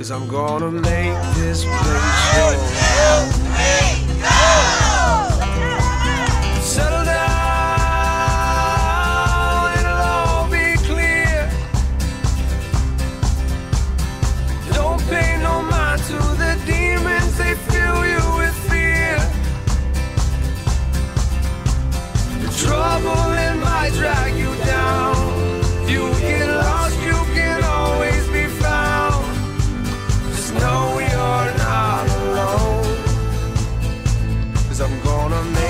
Cause I'm gonna make this place yours. Settle down, it'll all be clear. Don't wanna make